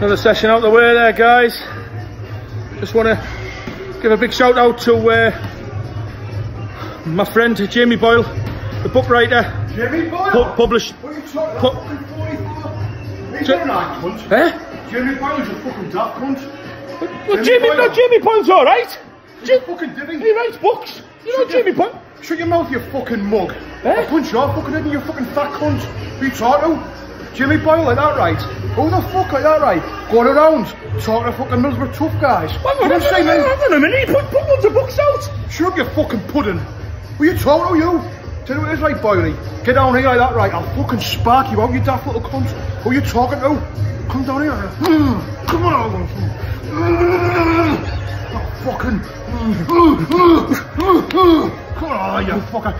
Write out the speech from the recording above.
Another session out the way there, guys. Just want to give a big shout out to uh, my friend Jamie Boyle, the book writer. Jimmy Boyle? Pu- published. What are you talking pu- about? Fucking 44. He's not an cunt. Eh? Jimmy Boyle's a fucking daft cunt. Well, Jamie Jamie, Boyle. no, Jamie Boyle's all right. He's fucking divvy. He writes books. You know Jamie Boyle. Shut your mouth, you fucking mug. Eh? I'll punch your fucking head in, you fucking fat cunt. You talking to? Jimmy Boyle, like that right? Who the fuck like that right? Going around talking to fucking Middlesbrough tough guys. Hang You on, don't hang hang on a minute. Put, put loads of books out. Up, you fucking pudding. Who you talking to, you? Tell you what it is, right, Boyley? Get down here like that, right? I'll fucking spark you out, you daft little cunt. Who you talking to? Come down here. Mm, Come on. Mm, Oh, fucking. Mm, mm, mm, mm. Come on, you fucker.